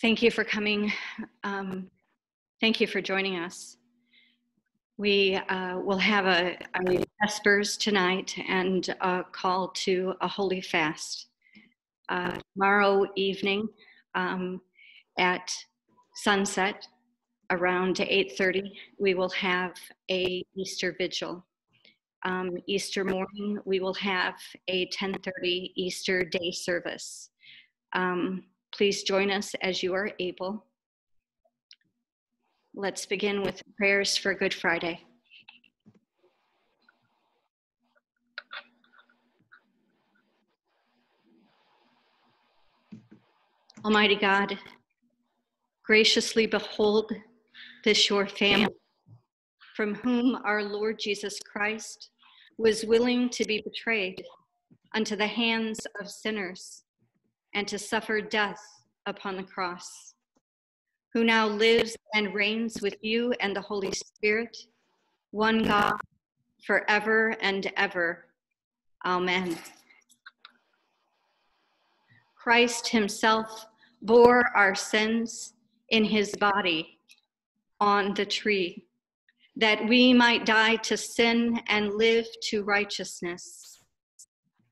Thank you for coming. Um, thank you for joining us. We uh, will have a, a Vespers tonight and a call to a holy fast. Uh, tomorrow evening um, at sunset around 8.30, we will have a Easter vigil. Um, Easter morning, we will have a 10.30 Easter day service. Um, Please join us as you are able. Let's begin with prayers for Good Friday. Almighty God, graciously behold this your family, from whom our Lord Jesus Christ was willing to be betrayed unto the hands of sinners and to suffer death upon the cross, who now lives and reigns with you and the Holy Spirit, one God, forever and ever. Amen. Christ himself bore our sins in his body on the tree, that we might die to sin and live to righteousness.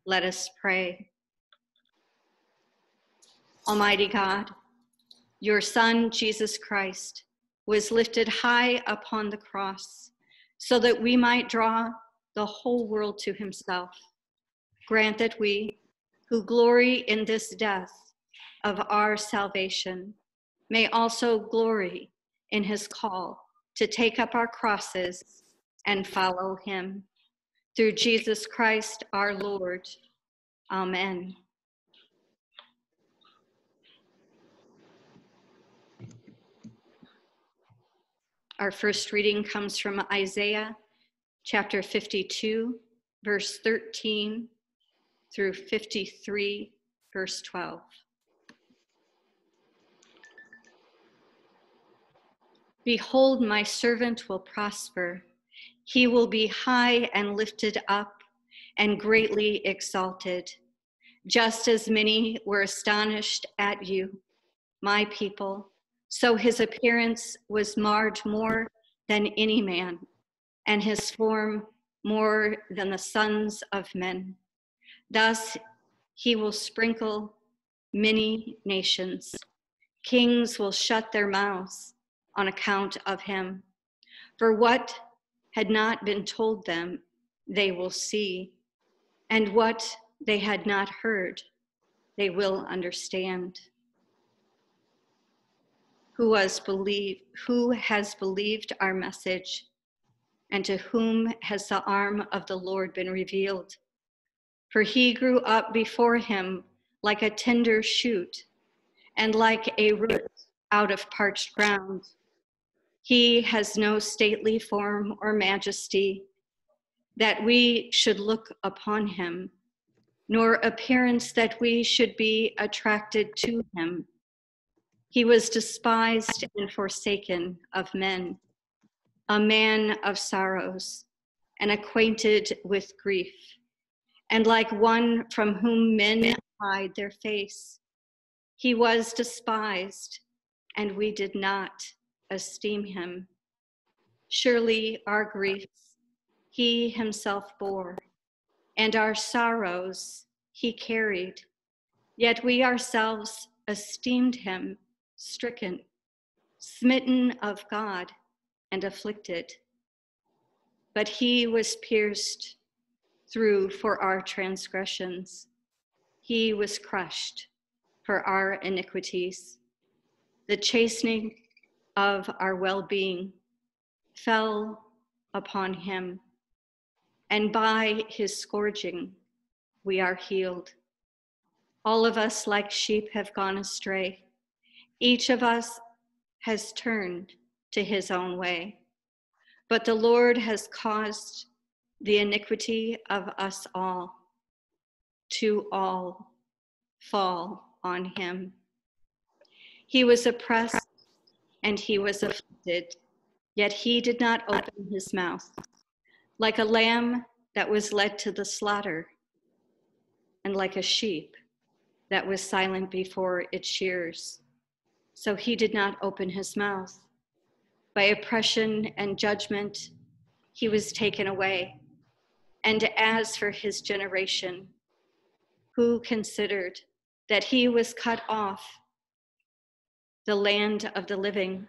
Let us pray. Almighty God, your Son, Jesus Christ, was lifted high upon the cross so that we might draw the whole world to himself. Grant that we, who glory in this death of our salvation, may also glory in his call to take up our crosses and follow him. Through Jesus Christ our Lord. Amen. Our first reading comes from Isaiah chapter 52, verse 13 through 53, verse 12. Behold, my servant will prosper. He will be high and lifted up and greatly exalted, just as many were astonished at you, my people so his appearance was marred more than any man, and his form more than the sons of men. Thus he will sprinkle many nations. Kings will shut their mouths on account of him. For what had not been told them, they will see, and what they had not heard, they will understand who has believed who has believed our message and to whom has the arm of the Lord been revealed. For he grew up before him like a tender shoot and like a root out of parched ground. He has no stately form or majesty that we should look upon him nor appearance that we should be attracted to him he was despised and forsaken of men, a man of sorrows and acquainted with grief, and like one from whom men hide their face. He was despised, and we did not esteem him. Surely our griefs he himself bore, and our sorrows he carried. Yet we ourselves esteemed him stricken, smitten of God, and afflicted. But he was pierced through for our transgressions, he was crushed for our iniquities. The chastening of our well being fell upon him, and by his scourging we are healed. All of us, like sheep, have gone astray each of us has turned to his own way, but the Lord has caused the iniquity of us all to all fall on him. He was oppressed and he was afflicted, yet he did not open his mouth. Like a lamb that was led to the slaughter, and like a sheep that was silent before its shears so he did not open his mouth. By oppression and judgment, he was taken away. And as for his generation, who considered that he was cut off the land of the living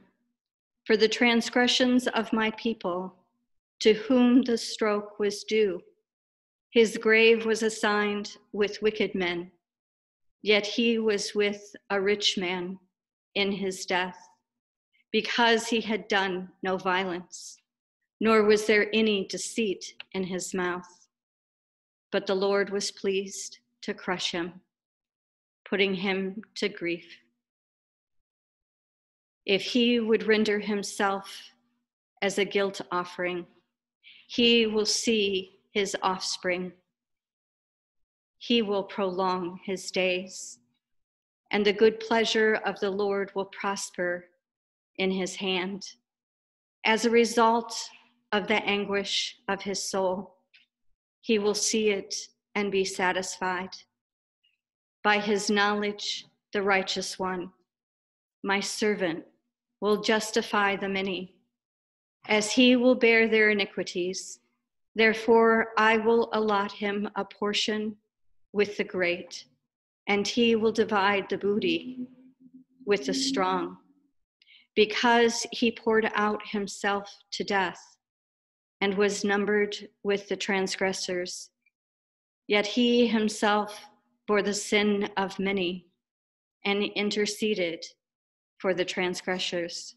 for the transgressions of my people, to whom the stroke was due? His grave was assigned with wicked men, yet he was with a rich man in his death, because he had done no violence, nor was there any deceit in his mouth. But the Lord was pleased to crush him, putting him to grief. If he would render himself as a guilt offering, he will see his offspring. He will prolong his days, and the good pleasure of the Lord will prosper in his hand. As a result of the anguish of his soul, he will see it and be satisfied. By his knowledge, the righteous one, my servant, will justify the many, as he will bear their iniquities Therefore, I will allot him a portion with the great, and he will divide the booty with the strong, because he poured out himself to death and was numbered with the transgressors. Yet he himself bore the sin of many and interceded for the transgressors.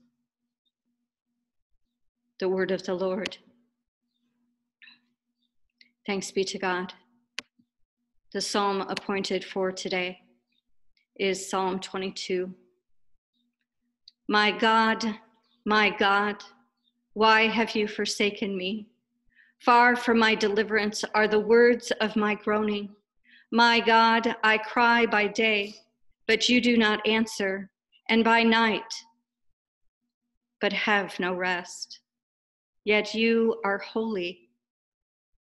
The word of the Lord. Thanks be to God. The psalm appointed for today is Psalm 22. My God, my God, why have you forsaken me? Far from my deliverance are the words of my groaning. My God, I cry by day, but you do not answer, and by night, but have no rest. Yet you are holy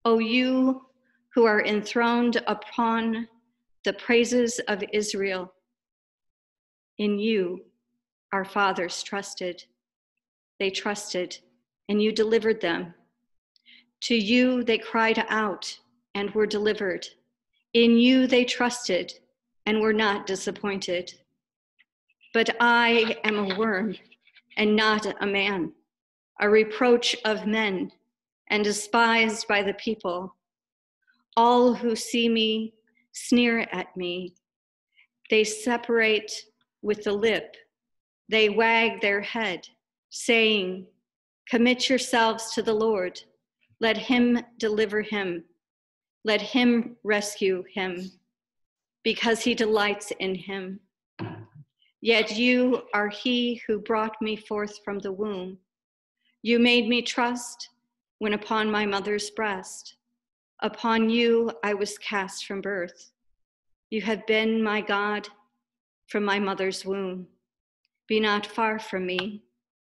O you who are enthroned upon the praises of Israel, in you our fathers trusted. They trusted, and you delivered them. To you they cried out and were delivered. In you they trusted and were not disappointed. But I am a worm and not a man, a reproach of men and despised by the people. All who see me sneer at me. They separate with the lip. They wag their head, saying, Commit yourselves to the Lord. Let him deliver him. Let him rescue him, because he delights in him. Yet you are he who brought me forth from the womb. You made me trust when upon my mother's breast. Upon you I was cast from birth. You have been my God from my mother's womb. Be not far from me,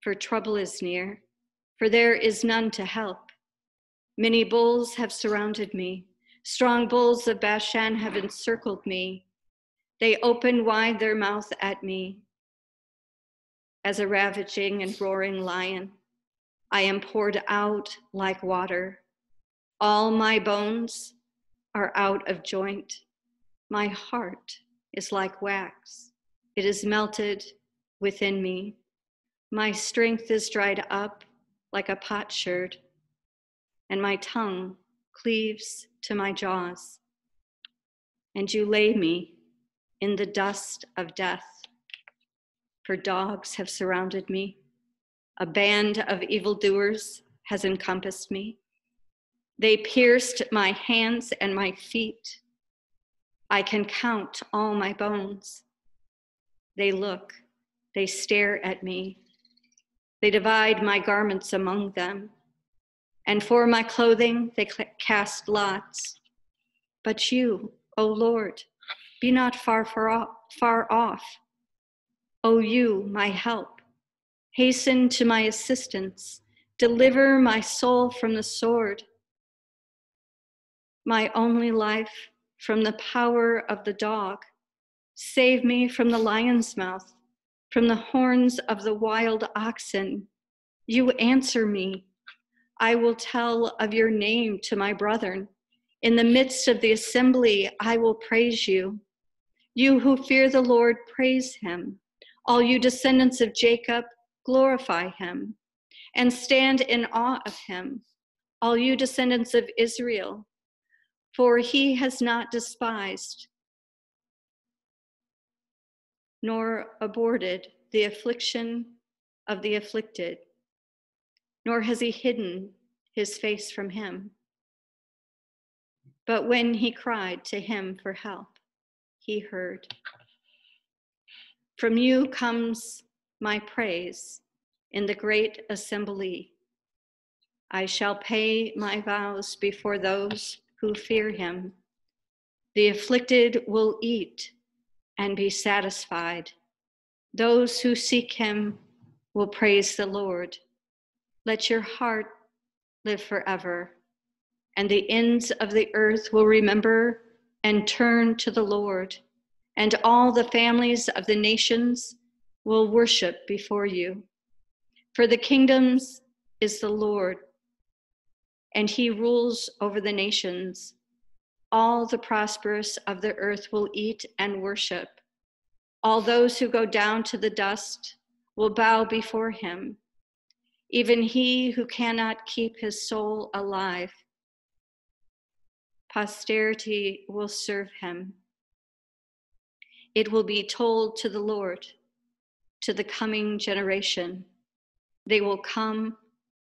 for trouble is near, for there is none to help. Many bulls have surrounded me. Strong bulls of Bashan have encircled me. They open wide their mouth at me as a ravaging and roaring lion. I am poured out like water. All my bones are out of joint. My heart is like wax. It is melted within me. My strength is dried up like a potsherd, and my tongue cleaves to my jaws. And you lay me in the dust of death, for dogs have surrounded me a band of evildoers has encompassed me. They pierced my hands and my feet. I can count all my bones. They look, they stare at me. They divide my garments among them. And for my clothing, they cast lots. But you, O Lord, be not far, far off. O you, my help Hasten to my assistance. Deliver my soul from the sword, my only life from the power of the dog. Save me from the lion's mouth, From the horns of the wild oxen, you answer me. I will tell of your name to my brethren. In the midst of the assembly, I will praise you. You who fear the Lord, praise him. All you descendants of Jacob, glorify him and stand in awe of him. All you descendants of Israel, for he has not despised nor aborted the affliction of the afflicted, nor has he hidden his face from him. But when he cried to him for help, he heard. From you comes my praise in the great assembly. I shall pay my vows before those who fear him. The afflicted will eat and be satisfied. Those who seek him will praise the Lord. Let your heart live forever, and the ends of the earth will remember and turn to the Lord, and all the families of the nations will worship before you. For the kingdoms is the Lord, and he rules over the nations all the prosperous of the earth will eat and worship. All those who go down to the dust will bow before him, even he who cannot keep his soul alive. Posterity will serve him. It will be told to the Lord, to the coming generation. They will come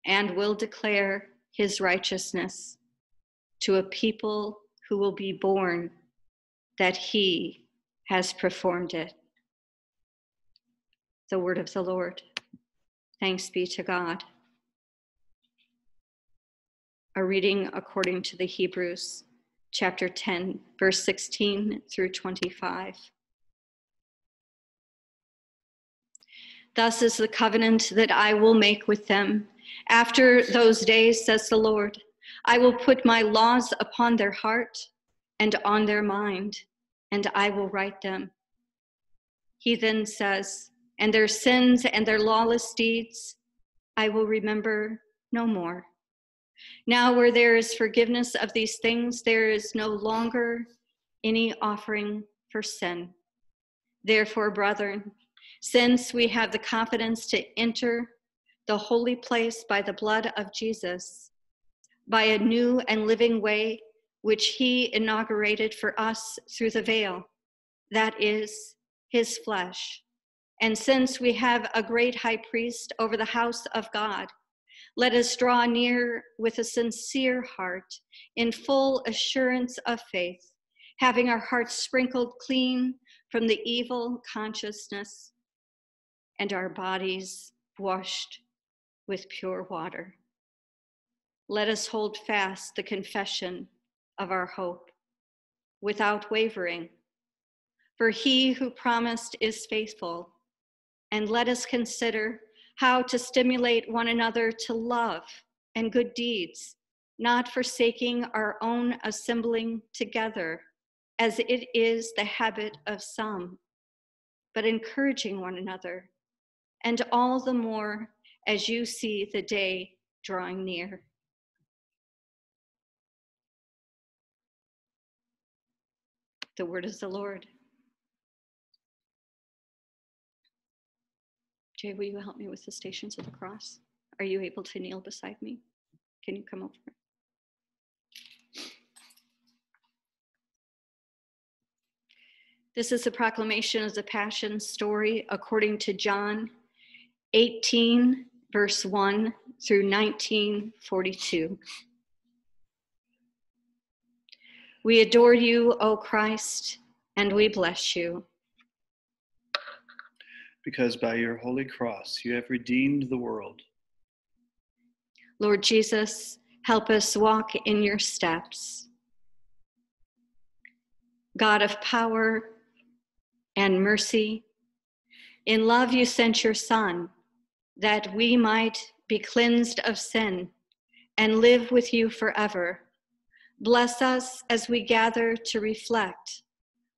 and will declare his righteousness to a people who will be born that he has performed it. The word of the Lord. Thanks be to God. A reading according to the Hebrews, chapter 10, verse 16 through 25. Thus is the covenant that I will make with them. After those days, says the Lord, I will put my laws upon their heart and on their mind, and I will write them. He then says, And their sins and their lawless deeds I will remember no more. Now, where there is forgiveness of these things, there is no longer any offering for sin. Therefore, brethren, since we have the confidence to enter the holy place by the blood of Jesus, by a new and living way which he inaugurated for us through the veil, that is, his flesh. And since we have a great high priest over the house of God, let us draw near with a sincere heart, in full assurance of faith, having our hearts sprinkled clean from the evil consciousness and our bodies washed with pure water let us hold fast the confession of our hope without wavering. For he who promised is faithful. And let us consider how to stimulate one another to love and good deeds, not forsaking our own assembling together, as it is the habit of some, but encouraging one another, and all the more as you see the day drawing near. The word is the Lord. Jay, will you help me with the stations of the cross? Are you able to kneel beside me? Can you come over? This is the proclamation of the Passion story according to John 18, verse 1 through 1942. We adore you, O Christ, and we bless you. Because by your holy cross you have redeemed the world. Lord Jesus, help us walk in your steps. God of power and mercy, in love you sent your Son that we might be cleansed of sin and live with you forever. Bless us as we gather to reflect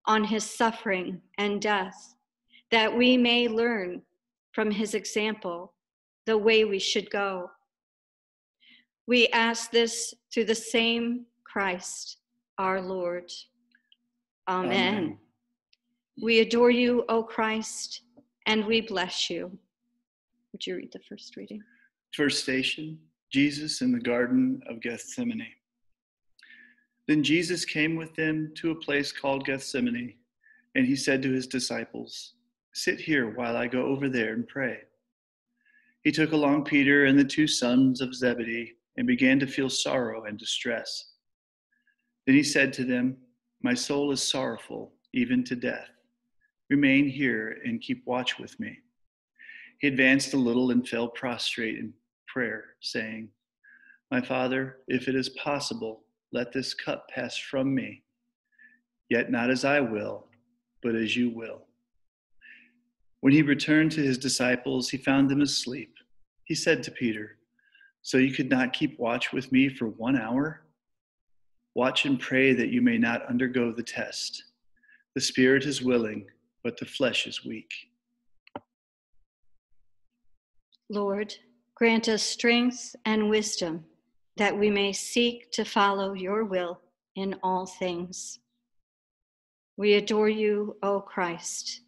on his suffering and death, that we may learn from his example the way we should go. We ask this through the same Christ, our Lord. Amen. Amen. We adore you, O Christ, and we bless you. Would you read the first reading? First station Jesus in the Garden of Gethsemane. Then Jesus came with them to a place called Gethsemane, and he said to his disciples, Sit here while I go over there and pray. He took along Peter and the two sons of Zebedee and began to feel sorrow and distress. Then he said to them, My soul is sorrowful, even to death. Remain here and keep watch with me. He advanced a little and fell prostrate in prayer, saying, My Father, if it is possible, let this cup pass from me. Yet not as I will, but as you will. When he returned to his disciples, he found them asleep. He said to Peter, So you could not keep watch with me for one hour? Watch and pray that you may not undergo the test. The spirit is willing, but the flesh is weak. Lord, grant us strength and wisdom that we may seek to follow your will in all things. We adore you, O Christ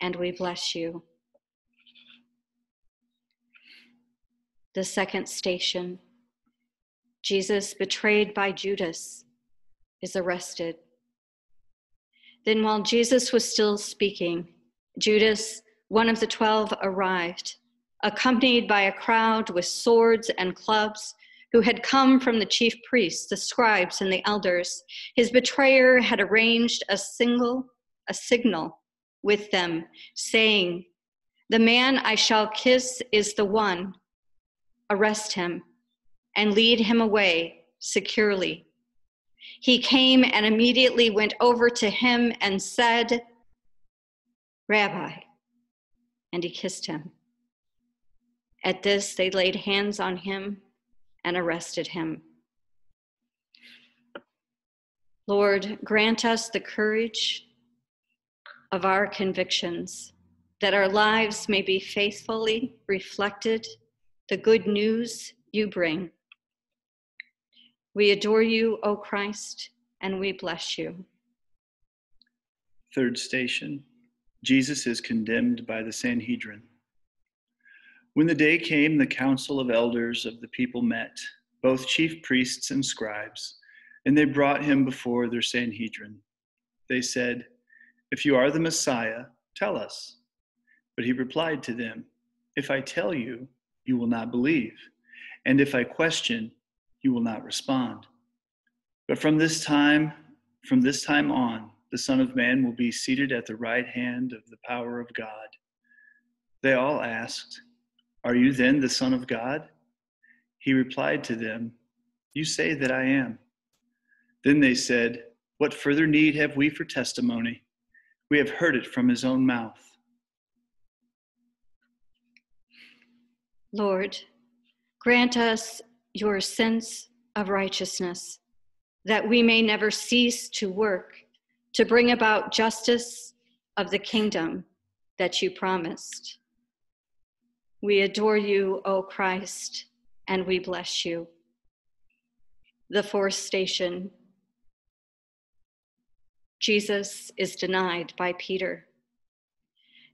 and we bless you. The second station Jesus, betrayed by Judas, is arrested. Then, while Jesus was still speaking, Judas, one of the twelve, arrived, accompanied by a crowd with swords and clubs who had come from the chief priests, the scribes, and the elders. His betrayer had arranged a single, a signal with them, saying, The man I shall kiss is the one. Arrest him and lead him away securely. He came and immediately went over to him and said, Rabbi. And he kissed him. At this, they laid hands on him and arrested him. Lord, grant us the courage of our convictions, that our lives may be faithfully reflected the good news you bring. We adore you, O Christ, and we bless you. Third station Jesus is condemned by the Sanhedrin. When the day came, the council of elders of the people met, both chief priests and scribes, and they brought him before their Sanhedrin. They said, if you are the Messiah, tell us. But he replied to them, If I tell you, you will not believe. And if I question, you will not respond. But from this time, from this time on, the Son of Man will be seated at the right hand of the power of God. They all asked, Are you then the Son of God? He replied to them, You say that I am. Then they said, What further need have we for testimony? We have heard it from his own mouth. Lord, grant us your sense of righteousness, that we may never cease to work to bring about justice of the kingdom that you promised. We adore you, O Christ, and we bless you. The fourth station Jesus is denied by Peter.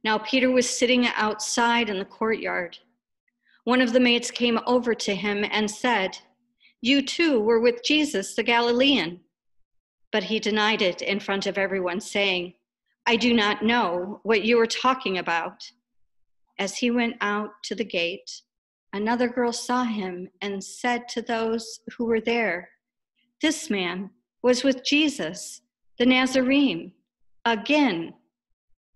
Now, Peter was sitting outside in the courtyard. One of the maids came over to him and said, You too were with Jesus the Galilean. But he denied it in front of everyone, saying, I do not know what you are talking about. As he went out to the gate, another girl saw him and said to those who were there, This man was with Jesus the Nazarene. Again,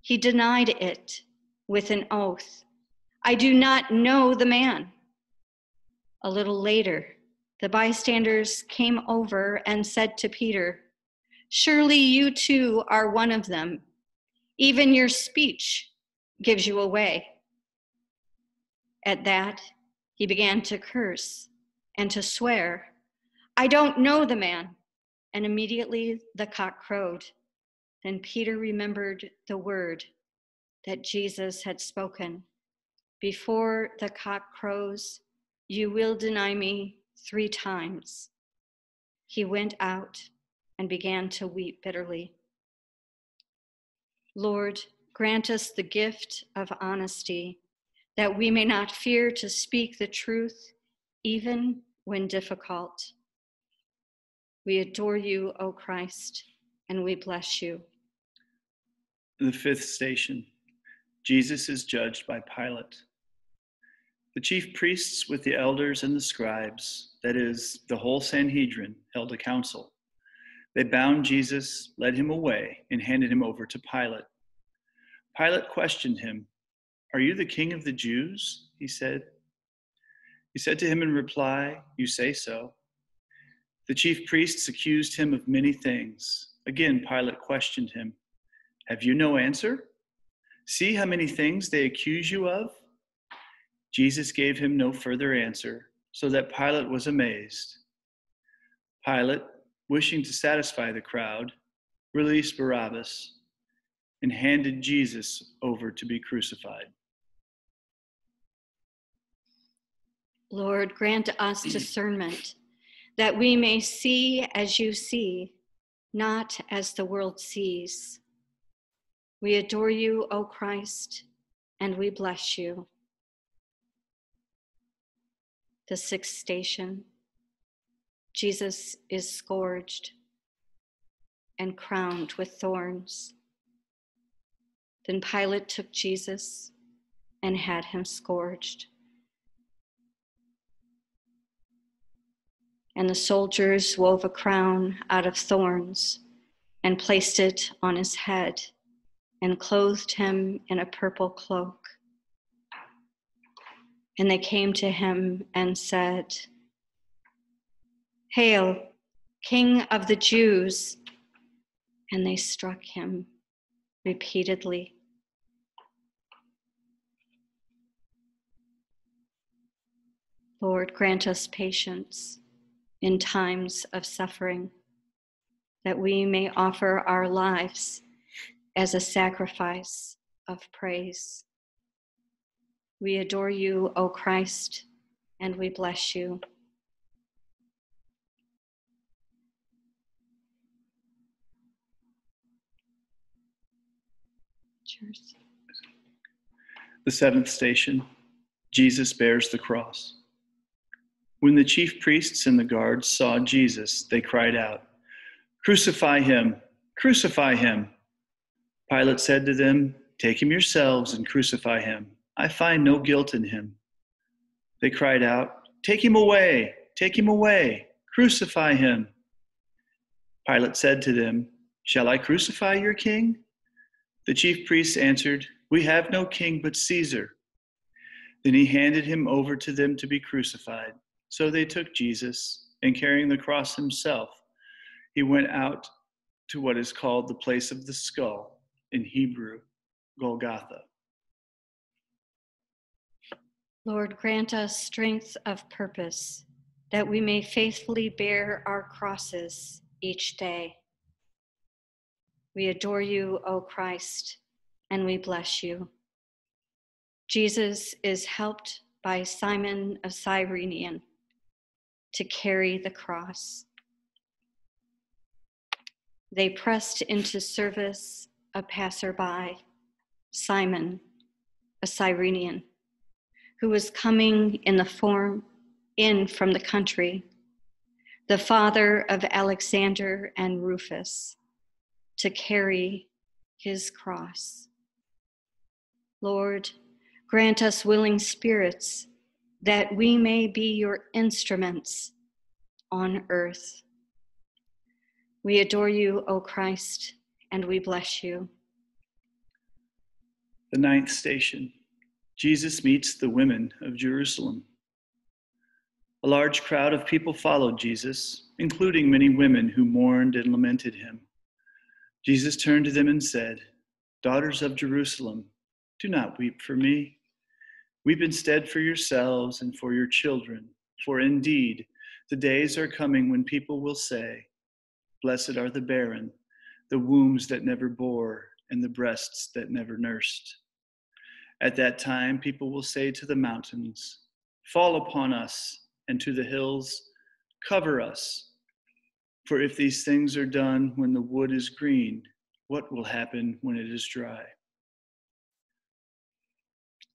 he denied it with an oath. I do not know the man. A little later, the bystanders came over and said to Peter, Surely you too are one of them. Even your speech gives you away. At that, he began to curse and to swear, I don't know the man. And immediately the cock crowed. Then Peter remembered the word that Jesus had spoken Before the cock crows, you will deny me three times. He went out and began to weep bitterly. Lord, grant us the gift of honesty, that we may not fear to speak the truth, even when difficult. We adore you, O Christ, and we bless you. The fifth station Jesus is judged by Pilate. The chief priests with the elders and the scribes, that is, the whole Sanhedrin, held a council. They bound Jesus, led him away, and handed him over to Pilate. Pilate questioned him, Are you the king of the Jews? He said. He said to him in reply, You say so. The chief priests accused him of many things. Again, Pilate questioned him, Have you no answer? See how many things they accuse you of? Jesus gave him no further answer, so that Pilate was amazed. Pilate, wishing to satisfy the crowd, released Barabbas and handed Jesus over to be crucified. Lord, grant us discernment that we may see as you see, not as the world sees. We adore you, O Christ, and we bless you. The sixth station Jesus is scourged and crowned with thorns. Then Pilate took Jesus and had him scourged. And the soldiers wove a crown out of thorns and placed it on his head and clothed him in a purple cloak. And they came to him and said, Hail, King of the Jews! And they struck him repeatedly. Lord, grant us patience in times of suffering, that we may offer our lives as a sacrifice of praise. We adore you, O Christ, and we bless you. The seventh station Jesus bears the cross. When the chief priests and the guards saw Jesus, they cried out, Crucify him! Crucify him! Pilate said to them, Take him yourselves and crucify him. I find no guilt in him. They cried out, Take him away! Take him away! Crucify him! Pilate said to them, Shall I crucify your king? The chief priests answered, We have no king but Caesar. Then he handed him over to them to be crucified. So they took Jesus, and carrying the cross himself, he went out to what is called the place of the skull in Hebrew, Golgotha. Lord, grant us strength of purpose that we may faithfully bear our crosses each day. We adore you, O Christ, and we bless you. Jesus is helped by Simon of Cyrenian to carry the cross. They pressed into service a passerby, Simon, a Cyrenian, who was coming in the form in from the country, the father of Alexander and Rufus, to carry his cross. Lord, grant us willing spirits that we may be your instruments on earth. We adore you, O Christ and we bless you. The ninth station Jesus meets the women of Jerusalem. A large crowd of people followed Jesus, including many women who mourned and lamented him. Jesus turned to them and said, Daughters of Jerusalem, do not weep for me. Weep instead for yourselves and for your children, for indeed the days are coming when people will say, Blessed are the barren the wombs that never bore, and the breasts that never nursed. At that time, people will say to the mountains, Fall upon us, and to the hills, Cover us. For if these things are done when the wood is green, what will happen when it is dry?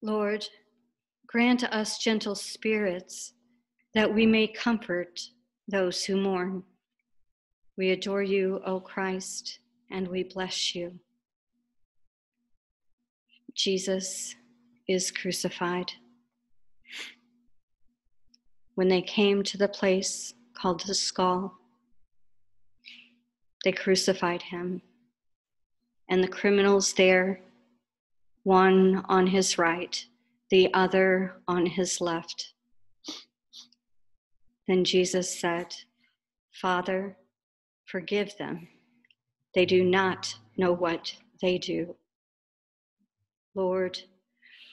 Lord, grant us gentle spirits that we may comfort those who mourn. We adore you, O Christ, and we bless you. Jesus is crucified. When they came to the place called the skull, they crucified him. And the criminals there, one on his right, the other on his left. Then Jesus said, Father, forgive them. They do not know what they do. Lord,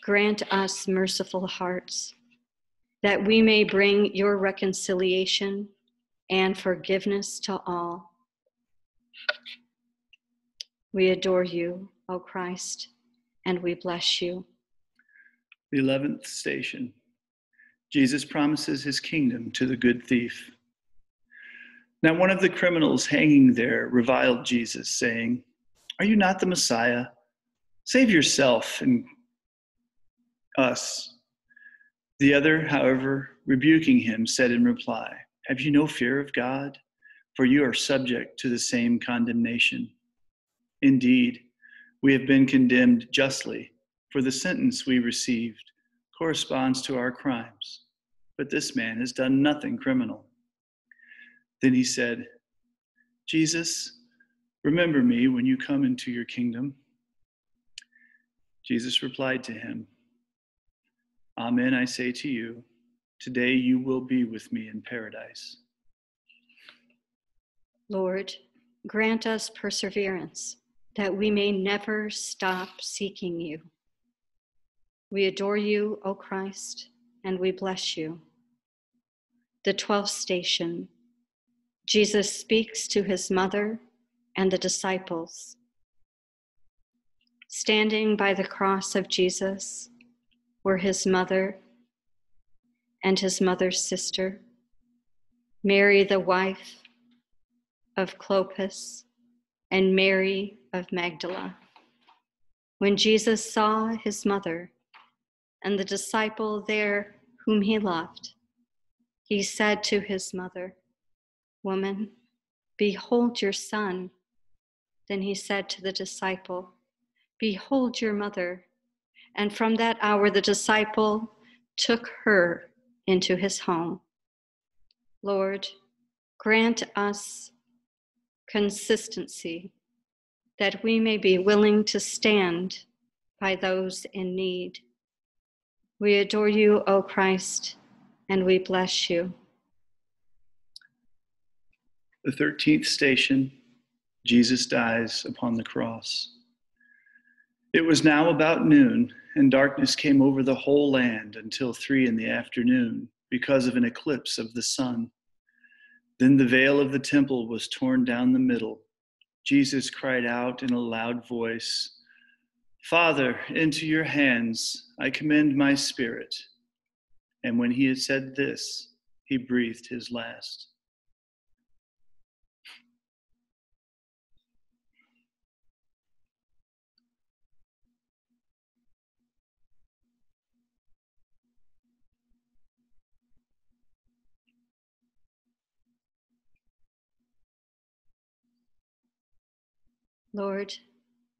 grant us merciful hearts that we may bring your reconciliation and forgiveness to all. We adore you, O Christ, and we bless you. The 11th station Jesus promises his kingdom to the good thief. Now, one of the criminals hanging there reviled Jesus, saying, Are you not the Messiah? Save yourself and us. The other, however, rebuking him, said in reply, Have you no fear of God? For you are subject to the same condemnation. Indeed, we have been condemned justly, for the sentence we received corresponds to our crimes. But this man has done nothing criminal. Then he said, Jesus, remember me when you come into your kingdom. Jesus replied to him, Amen, I say to you, today you will be with me in paradise. Lord, grant us perseverance that we may never stop seeking you. We adore you, O Christ, and we bless you. The 12th station Jesus speaks to his mother and the disciples. Standing by the cross of Jesus were his mother and his mother's sister, Mary, the wife of Clopas, and Mary of Magdala. When Jesus saw his mother and the disciple there whom he loved, he said to his mother, Woman, behold your son. Then he said to the disciple, Behold your mother. And from that hour, the disciple took her into his home. Lord, grant us consistency that we may be willing to stand by those in need. We adore you, O Christ, and we bless you. The 13th station Jesus dies upon the cross. It was now about noon, and darkness came over the whole land until three in the afternoon because of an eclipse of the sun. Then the veil of the temple was torn down the middle. Jesus cried out in a loud voice, Father, into your hands I commend my spirit. And when he had said this, he breathed his last. Lord,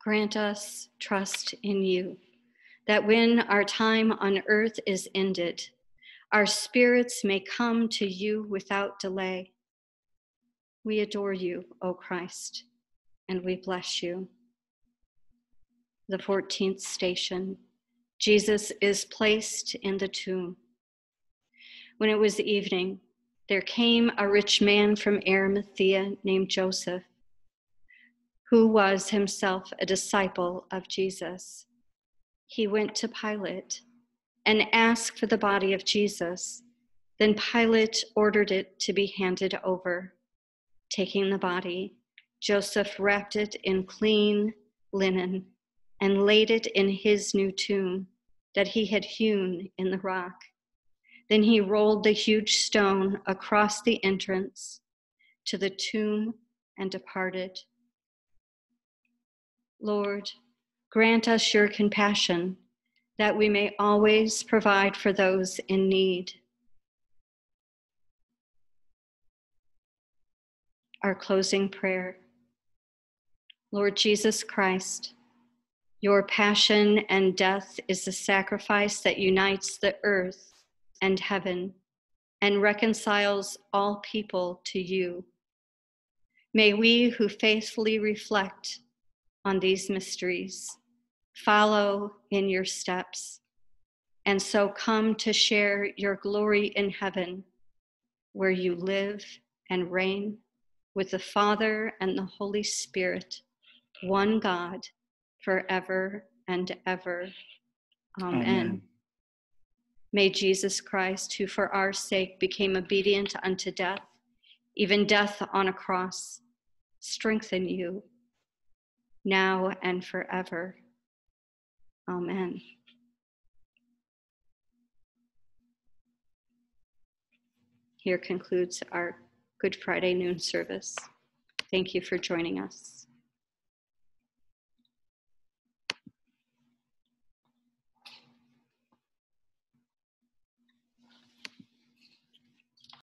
grant us trust in you, that when our time on earth is ended, our spirits may come to you without delay. We adore you, O Christ, and we bless you. The 14th station Jesus is placed in the tomb. When it was evening, there came a rich man from Arimathea named Joseph who was himself a disciple of Jesus. He went to Pilate and asked for the body of Jesus. Then Pilate ordered it to be handed over. Taking the body, Joseph wrapped it in clean linen and laid it in his new tomb, that he had hewn in the rock. Then he rolled the huge stone across the entrance to the tomb and departed. Lord, grant us your compassion that we may always provide for those in need. Our closing prayer. Lord Jesus Christ, your passion and death is the sacrifice that unites the earth and heaven and reconciles all people to you. May we who faithfully reflect on these mysteries follow in your steps and so come to share your glory in heaven, where you live and reign with the Father and the Holy Spirit, one God forever and ever. Amen. Amen. May Jesus Christ, who for our sake became obedient unto death, even death on a cross, strengthen you now and forever. Amen. Here concludes our Good Friday noon service. Thank you for joining us.